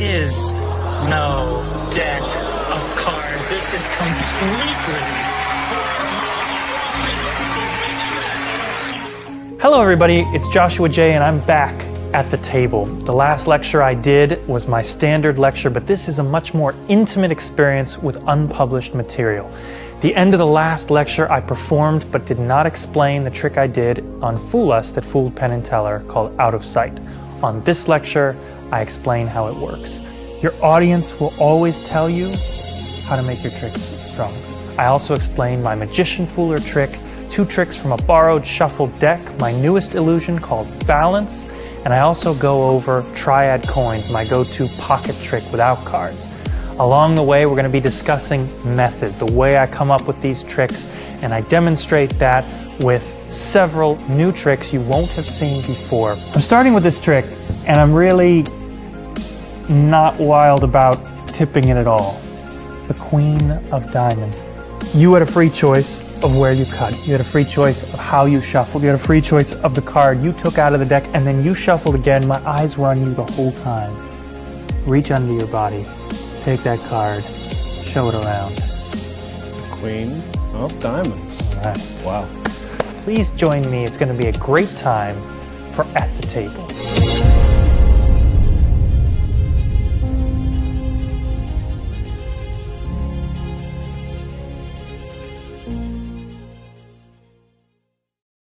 is no deck of cards. This is completely. Hello, everybody. It's Joshua Jay, and I'm back at the table. The last lecture I did was my standard lecture, but this is a much more intimate experience with unpublished material. The end of the last lecture, I performed but did not explain the trick I did on Fool Us that fooled Penn and Teller called Out of Sight. On this lecture, I explain how it works. Your audience will always tell you how to make your tricks strong. I also explain my Magician Fooler trick two tricks from a borrowed shuffled deck, my newest illusion called Balance, and I also go over Triad coins, my go-to pocket trick without cards. Along the way, we're going to be discussing method, the way I come up with these tricks, and I demonstrate that with several new tricks you won't have seen before. I'm starting with this trick, and I'm really not wild about tipping it at all. The Queen of Diamonds. You had a free choice of where you cut. You had a free choice of how you shuffled. You had a free choice of the card you took out of the deck, and then you shuffled again. My eyes were on you the whole time. Reach under your body, take that card, show it around. The Queen of Diamonds. All right. Wow. Please join me. It's going to be a great time for At the Table.